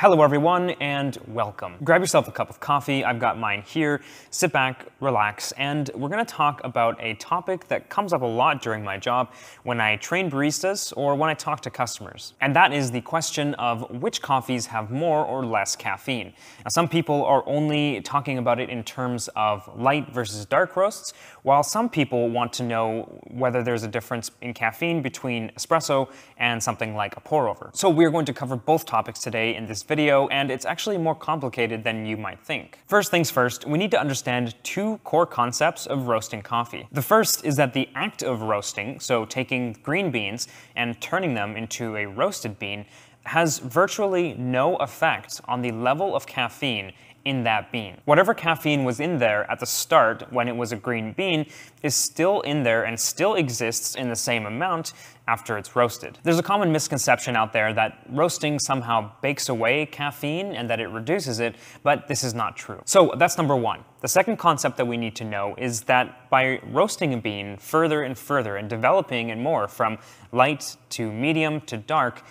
Hello everyone and welcome. Grab yourself a cup of coffee, I've got mine here, sit back, relax, and we're gonna talk about a topic that comes up a lot during my job when I train baristas or when I talk to customers. And that is the question of which coffees have more or less caffeine. Now some people are only talking about it in terms of light versus dark roasts, while some people want to know whether there's a difference in caffeine between espresso and something like a pour over. So we're going to cover both topics today in this video, and it's actually more complicated than you might think. First things first, we need to understand two core concepts of roasting coffee. The first is that the act of roasting, so taking green beans and turning them into a roasted bean, has virtually no effect on the level of caffeine in that bean. Whatever caffeine was in there at the start when it was a green bean is still in there and still exists in the same amount after it's roasted. There's a common misconception out there that roasting somehow bakes away caffeine and that it reduces it, but this is not true. So that's number one. The second concept that we need to know is that by roasting a bean further and further and developing it more from light to medium to dark,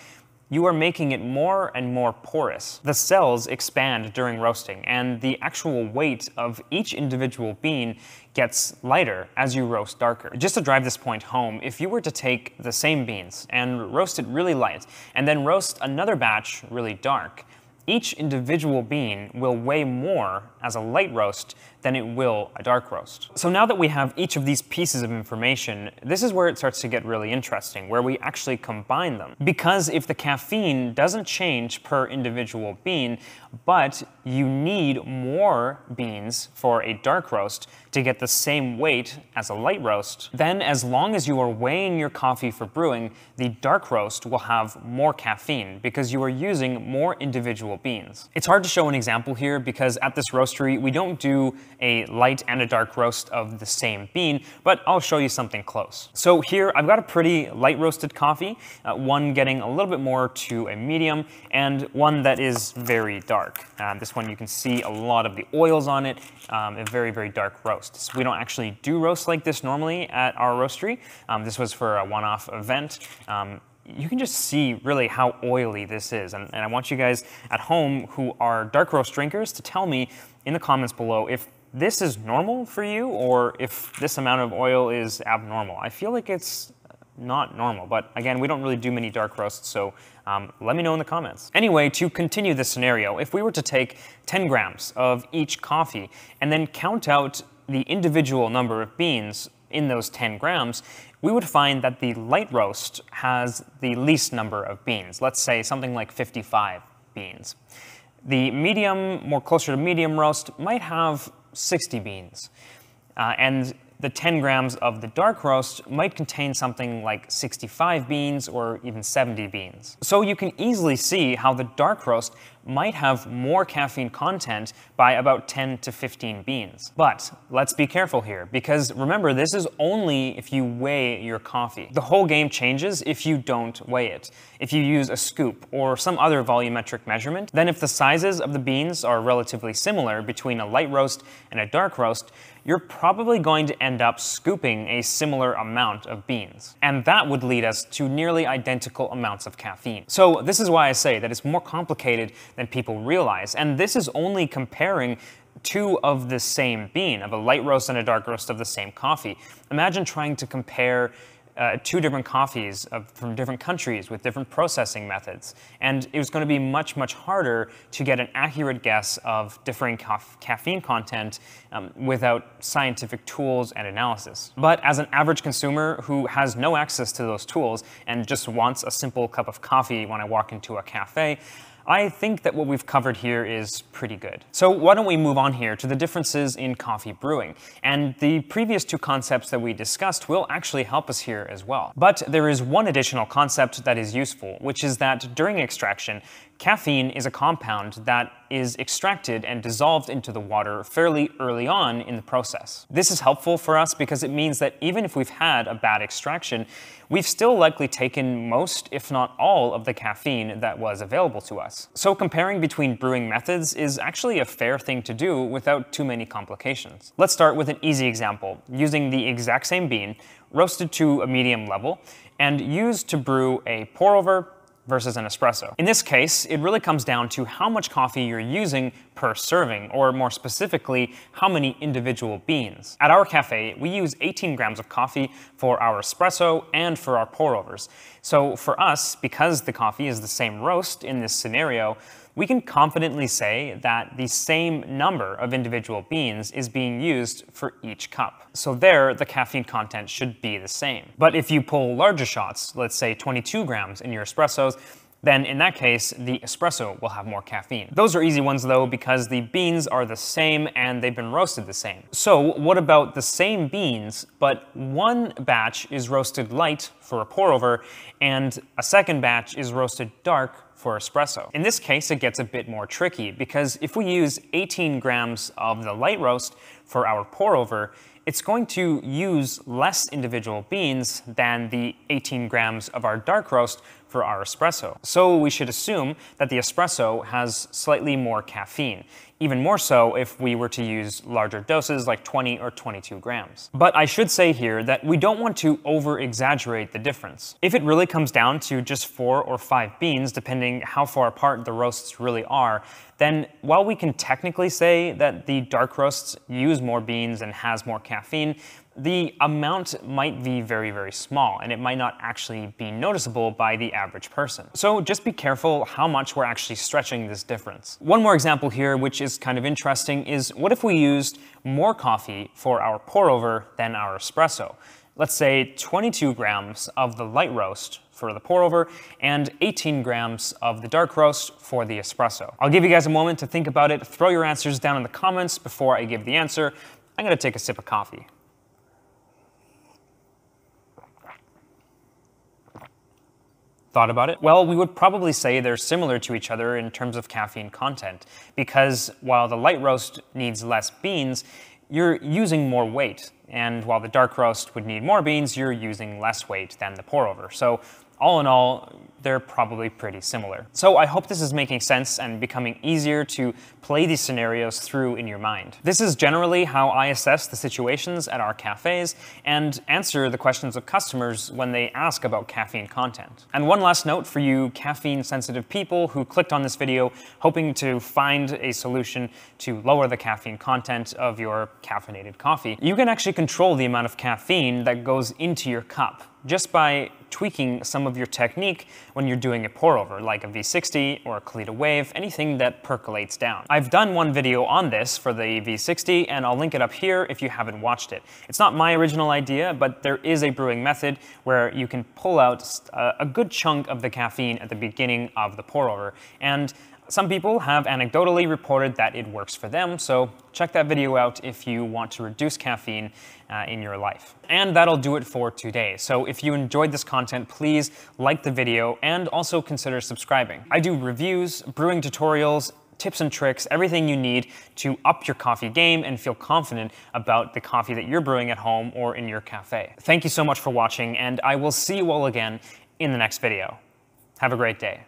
you are making it more and more porous. The cells expand during roasting, and the actual weight of each individual bean gets lighter as you roast darker. Just to drive this point home, if you were to take the same beans and roast it really light, and then roast another batch really dark, each individual bean will weigh more as a light roast than it will a dark roast. So now that we have each of these pieces of information, this is where it starts to get really interesting, where we actually combine them. Because if the caffeine doesn't change per individual bean, but you need more beans for a dark roast to get the same weight as a light roast, then as long as you are weighing your coffee for brewing, the dark roast will have more caffeine because you are using more individual beans. It's hard to show an example here because at this roastery, we don't do a light and a dark roast of the same bean, but I'll show you something close. So here I've got a pretty light roasted coffee, uh, one getting a little bit more to a medium, and one that is very dark. Um, this one you can see a lot of the oils on it, um, a very, very dark roast. So we don't actually do roasts like this normally at our roastery. Um, this was for a one-off event um, you can just see really how oily this is. And, and, I want you guys at home who are dark roast drinkers to tell me in the comments below if this is normal for you or if this amount of oil is abnormal. I feel like it's not normal, but again, we don't really do many dark roasts, so um, let me know in the comments. Anyway, to continue this scenario, if we were to take 10 grams of each coffee and then count out the individual number of beans in those 10 grams, we would find that the light roast has the least number of beans, let's say something like 55 beans. The medium, more closer to medium roast, might have 60 beans. Uh, and the 10 grams of the dark roast might contain something like 65 beans or even 70 beans. So you can easily see how the dark roast might have more caffeine content by about 10 to 15 beans. But let's be careful here, because remember, this is only if you weigh your coffee. The whole game changes if you don't weigh it. If you use a scoop or some other volumetric measurement, then if the sizes of the beans are relatively similar between a light roast and a dark roast, you're probably going to end up scooping a similar amount of beans. And that would lead us to nearly identical amounts of caffeine. So this is why I say that it's more complicated than people realize. And this is only comparing two of the same bean, of a light roast and a dark roast of the same coffee. Imagine trying to compare uh, two different coffees of, from different countries with different processing methods. And it was going to be much, much harder to get an accurate guess of differing ca caffeine content um, without scientific tools and analysis. But as an average consumer who has no access to those tools and just wants a simple cup of coffee when I walk into a cafe, I think that what we've covered here is pretty good. So why don't we move on here to the differences in coffee brewing. And the previous two concepts that we discussed will actually help us here as well. But there is one additional concept that is useful, which is that during extraction, Caffeine is a compound that is extracted and dissolved into the water fairly early on in the process. This is helpful for us because it means that even if we've had a bad extraction, we've still likely taken most, if not all, of the caffeine that was available to us. So comparing between brewing methods is actually a fair thing to do without too many complications. Let's start with an easy example, using the exact same bean, roasted to a medium level, and used to brew a pour-over, versus an espresso. In this case, it really comes down to how much coffee you're using per serving, or more specifically, how many individual beans. At our cafe, we use 18 grams of coffee for our espresso and for our pour overs. So for us, because the coffee is the same roast in this scenario, we can confidently say that the same number of individual beans is being used for each cup. So there, the caffeine content should be the same. But if you pull larger shots, let's say 22 grams in your espressos, then in that case, the espresso will have more caffeine. Those are easy ones though because the beans are the same and they've been roasted the same. So what about the same beans, but one batch is roasted light for a pour over and a second batch is roasted dark for espresso. In this case, it gets a bit more tricky because if we use 18 grams of the light roast for our pour over, it's going to use less individual beans than the 18 grams of our dark roast for our espresso. So we should assume that the espresso has slightly more caffeine, even more so if we were to use larger doses like 20 or 22 grams. But I should say here that we don't want to over-exaggerate the difference. If it really comes down to just four or five beans, depending how far apart the roasts really are, then while we can technically say that the dark roasts use more beans and has more caffeine, the amount might be very, very small, and it might not actually be noticeable by the average person. So just be careful how much we're actually stretching this difference. One more example here, which is kind of interesting, is what if we used more coffee for our pour over than our espresso? Let's say 22 grams of the light roast for the pour over and 18 grams of the dark roast for the espresso. I'll give you guys a moment to think about it. Throw your answers down in the comments before I give the answer. I'm gonna take a sip of coffee. Thought about it? Well, we would probably say they're similar to each other in terms of caffeine content, because while the light roast needs less beans, you're using more weight. And while the dark roast would need more beans, you're using less weight than the pour over. So all in all, they're probably pretty similar. So I hope this is making sense and becoming easier to play these scenarios through in your mind. This is generally how I assess the situations at our cafes and answer the questions of customers when they ask about caffeine content. And one last note for you caffeine sensitive people who clicked on this video hoping to find a solution to lower the caffeine content of your caffeinated coffee. You can actually control the amount of caffeine that goes into your cup just by tweaking some of your technique when you're doing a pour over, like a V60 or a Kalita Wave, anything that percolates down. I've done one video on this for the V60, and I'll link it up here if you haven't watched it. It's not my original idea, but there is a brewing method where you can pull out uh, a good chunk of the caffeine at the beginning of the pour over. And some people have anecdotally reported that it works for them, so check that video out if you want to reduce caffeine uh, in your life. And that'll do it for today. So if you enjoyed this content, please like the video and also consider subscribing. I do reviews, brewing tutorials, tips and tricks, everything you need to up your coffee game and feel confident about the coffee that you're brewing at home or in your cafe. Thank you so much for watching, and I will see you all again in the next video. Have a great day.